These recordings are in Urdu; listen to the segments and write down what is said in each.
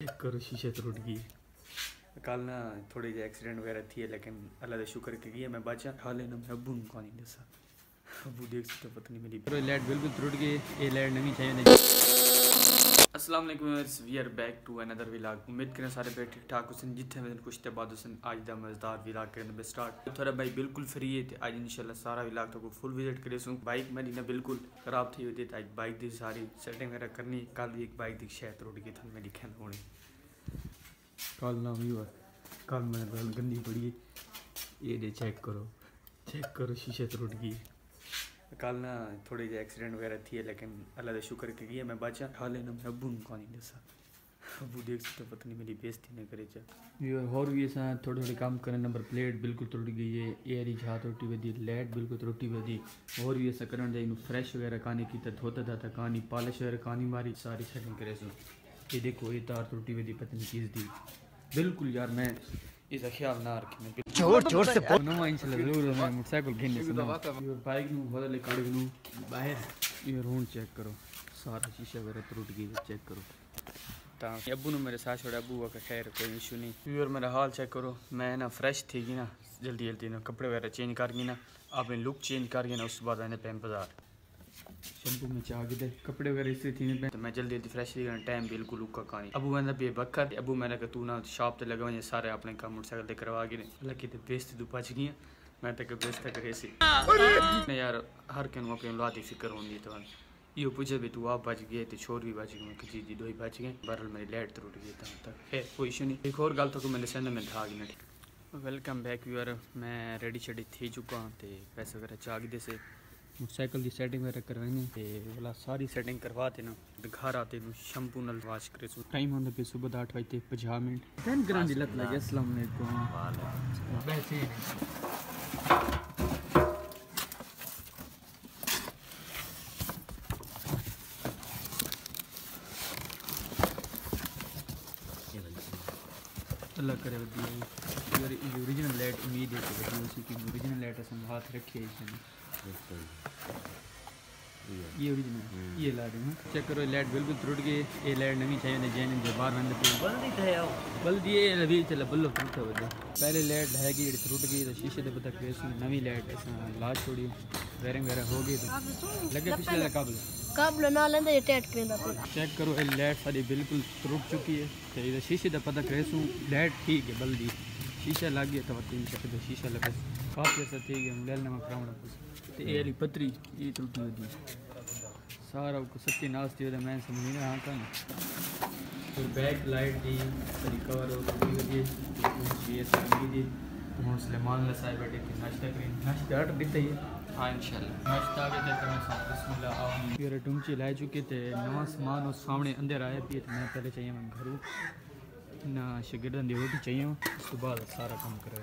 چیک کرو شیشے ٹوٹ گئی کل نا تھوڑے جہے ایکسیڈنٹ وغیرہ تھی لیکن اللہ کا شکر کہ گیا میں بچا کھا لینا میں ابو کو کہانی دسا ابو دیکھ سکتے پتہ نہیں میری لائٹ بالکل ٹوٹ گئی یہ لائٹ نوی چاہیے السلام علیکم we are back to another vlog امید کریں سارے بے ٹھیک ٹھاک حسن جتنے میں کچھ تے بعد حسن آج دا مزدار ولاگ کرنے بے سٹارٹ تھوڑا بھائی بالکل فری ہے آج انشاءاللہ سارا ولاگ تو فل وزٹ کرے سوں. بائک میری نا بالکل خراب تھی ہوتی آج بائک دی ساری سیٹنگ وغیرہ کرنی. کل ایک بائک دی شاید روڈ گئی تھا میری کھین ہونی کل نہ ہوئی کل میں گندی پڑی ہے۔ یہ دے چیک کرو چیک کرو شیشے تو ٹوٹ گئی کل نا تھوڑے جہے ایکسیڈنٹ وغیرہ تھی ہے، لیکن اللہ کا شکر کہ گیا میں بچا۔ کھا لینا میں ابو کو نہیں دسا۔ ابو دیکھ سکتے پتہ نہیں میری بےزتی نہ کرے چا۔ اور بھی ایسا تھوڑے تھوڑے کام کرنے، نمبر پلیٹ بالکل ٹوٹ گئی ہے۔ ایئر جھا ٹوٹی ودی لائٹ بالکل ٹوٹی ودی اور بھی ایسا کرنا چاہیے فریش وغیرہ کہانی کی تا دھوتا تھا کہانی، پالش وغیرہ کہانی ماری، ساری سیٹنگ کرے سو۔ یہ دیکھو، یہ تار ٹوٹی ودی پتہ نہیں چیز دی۔ بالکل یار، میں خیال نہ رکھیں میں چور چور سے نو ضرور میں موٹر سائیکل گھننے سے یہ بائک نو بدل کاڑ نو باہر یہ رون چیک کرو سارا شیشہ وغیرہ ٹوٹ گئی چیک کرو تا ابو نے میرے ساتھ چھوڑا ابو کا خیر کوئی ایشو نہیں ویور میرا حال چیک کرو میں نا فریش تھی گی نا جلدی جلدی نا کپڑے وغیرہ چینج کر گئی نا آپ نے لک چینج کر گئی نا اس کے بعد آنے پہ بازار شیمپو میں چاہ گئے کپڑے وغیرہ اس سے تھی میں تو میں جلدی جلدی فریش تھی ٹائم بالکل لک کا کہانی ابو میں بھی بکر ابو میں نے کہ تو نا شاپ تے لگا ہوئے سارے اپنے کام موٹر سائیکل تے کروا گئے اللہ کی تے بیستی تو بچ گئی میں تک بیستا کرے سی۔ یار ہر کن اپنے اولاد کی فکر ہوندی تو یہ پوچھے بھی تو آپ بچ گئے تو چھوڑ بھی بچ گئے کہ جی جی دو ہی بچ گئے۔ بہرحال میری لائٹ ٹوٹ گئی تک خیر کوئی ایشو نہیں۔ ایک اور گل تو میں نے میں تھا گئی ویلکم بیک یور میں ریڈی شیڈی تھی چکا ہوں تو پیسے وغیرہ چاہ گئے سے۔ موٹر سائیکل کی سیٹنگ وغیرہ کروانی تے والا ساری سیٹنگ کروا تے نا گھر آتے نو شیمپو نال واش کرے سو ٹائم ہوندا پہ صبح 8 بجے 50 منٹ دن گران دی لت لگے السلام علیکم ویسے اللہ کرے ودی یار اوریجنل لائٹ امید ہے کہ ودی اسی کی اوریجنل لائٹ اسن ہاتھ رکھے نے یہ اوریجنل یہ لا دیں چیک کرو لائٹ بالکل ٹوٹ گئی یہ لائٹ نوی چاہیے جین جو بار بند پی بلدی تے آو بلدی یہ لبی چلا بلو ٹوٹ ودی پہلے لائٹ ہے کہ جڑی ٹوٹ گئی تو شیشے دے پتہ کیس نوی لائٹ اس لا چھوڑی ویرنگ وغیرہ ہو گئی تو لگے پچھلے قابل قابل نہ لیندے یہ ٹیٹ کریندا چیک کرو یہ لائٹ ساری بالکل ٹوٹ چکی ہے یہ شیشے دا پتہ کیسوں لائٹ ٹھیک ہے بلدی لگا کافی ایسا ٹھیک ہے موبائل نمبر کراؤنا پس یہ علی پتری یہ ٹوٹی ہوتی سارا کو ستی ناس تھی میں سمجھ نہیں رہا کہیں پھر بیک لائٹ دی ساری کور ہو ٹوٹی ہوتی ہے یہ سب دی ہوں سلیمان اللہ صاحب بیٹھے کہ ناشتہ کریں ناشتہ آرڈر دیتا ہی ہاں انشاءاللہ ناشتہ آگے تھے میں ساتھ بسم اللہ آؤں پھر ٹونچی لائے چکے تھے نواں سامان اس سامنے اندر آیا بھی تو میں پہلے چاہیے میں گھروں نہ شگردن دی روٹی چاہیے اس کے بعد سارا کام کرے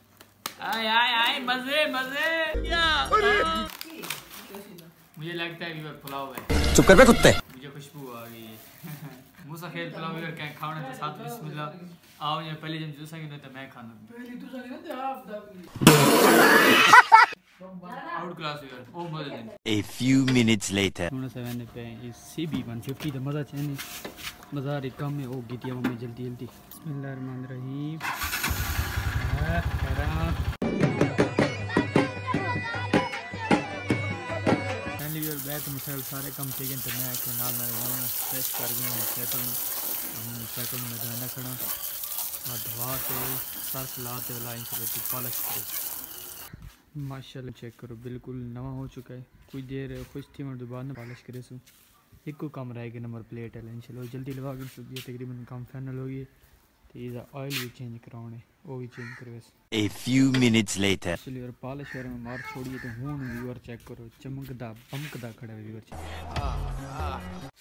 آئے آئے آئے مزے مزے۔ مجھے لگتا ہے وہ پلاؤ ہے۔ چپ کر پہ کتے مجھے خوشبو آ گئی ہے۔ موسا خیر پلاؤ اگر کہیں کھانا تو ساتھ بسم اللہ۔ آؤ یہ پہلے جن جو سنگے تو میں کھانا۔ پہلی تو سنگے نا آؤٹ کلاس اگر او مزے دیں۔ A few minutes later. سونا سے میں نے پہ اس سی بی ون ففٹی تو مزہ چاہنے بازار ایک کام میں او گی تھی میں جلدی جلدی۔ بسم اللہ الرحمن الرحیم۔ آہ، بیت مسائل سارے کام ٹھیک ہیں، تو میں کہ نال نال رہنا فریش کر گیا ہوں سائیکل میں ہوں سائیکل میں جانا کھڑا اور دھوا تے سرف لا تے والا ان سے پالش کرے ماشاءاللہ چیک کرو، بالکل نواں ہو چکا ہے۔ کچھ دیر خوش تھی میں دوبارہ نہ پالش کرے سو۔ ایک کو کام رہے گا نمبر پلیٹ ہے انشاءاللہ۔ جلدی لوا کے سو یہ تقریباً کام فائنل ہو گئی تو یہ آئل بھی چینج کراؤنے۔ وہ بھی چینج کرو اس A few minutes later. چلیے اور پالش وغیرہ میں مار چھوڑیے تو ہوں ویور چیک کرو چمکدا بمکدا کھڑا ویور چیک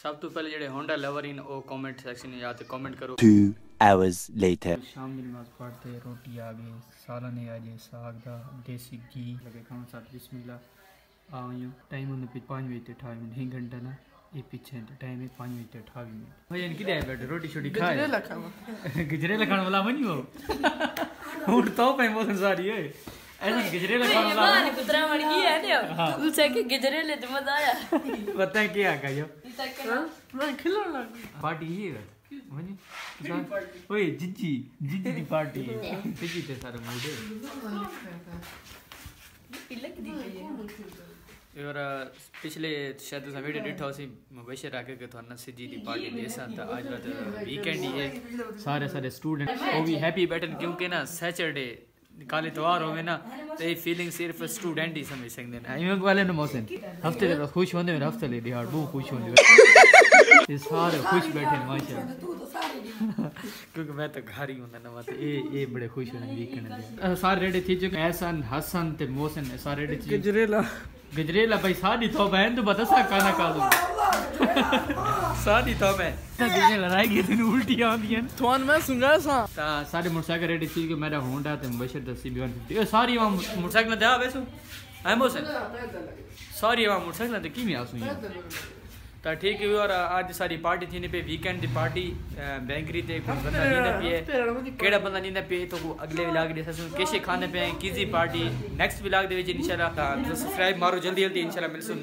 سب تو پہلے جڑے ہونڈا لور ان او کمنٹ سیکشن یا تے کمنٹ کرو Two hours later. شام کی نماز پڑھتے روٹی آ گئی سالن آ جائے ساگ دا دیسی گھی لگے کھانا ساتھ بسم اللہ آئیو ٹائم ہونے پہ پانچ بجے تے اٹھاوی منٹ ایک گھنٹہ نا یہ پیچھے ہے ٹائم ہے پانچ بجے تے اٹھاوی منٹ۔ بھائی ان کی دے بیٹھے؟ روٹی شوٹی کھائے؟ گجرے. پارٹی ہی ہے ونی اوئے ججی ججی دی پارٹی۔ ججی تے سارے موڈ Pilak di پچھلے شاید رات ویکینڈ ہی ہے سارے سارے سٹوڈنٹ وہ بھی ہیپی بیٹھن کیونکہ نا سیٹرڈے کال اتوار ہوئے نا تو یہ فیلنگ صرف سٹوڈنٹ ہی سمجھ سکتے ہیں ایویں والے نے موسن ہفتے دے خوش ہوندے میرے ہفتے لے دیہاڑ بہت خوش ہوندے یہ سارے خوش بیٹھے ہیں ماشاءاللہ کیونکہ میں تو گھر ہی ہوں نا تو اے اے بڑے خوش ہونے گجریلا گجریلا بھائی ساری تو بہن تو بتا سا کانا کا دوں۔ ساری تو میں۔ گجریلا لڑائی گئی تین الٹی آندی ہیں۔ تھوان میں سنگا سا تا سارے موٹر سائیکل ریڈی تھی کہ میرا ہونڈا تے مبشر دسی بھی ون ففٹی ساری وہاں موٹر سائیکل دے آوے سو اے کی تا ٹھیک ہے اور آج ساری پارٹی پہ ویکینڈ دی پارٹی بینکری کوئی بندہ نہیں پیے کیڑا بندہ نہیں پیے تو اگلے ولاگ دے سسوں کیشے کھانے پہ ہیں کیزی پارٹی نیکسٹ ولاگ دے وچ انشاءاللہ تا سبسکرائب مارو جلدی جلدی انشاءاللہ ملسوں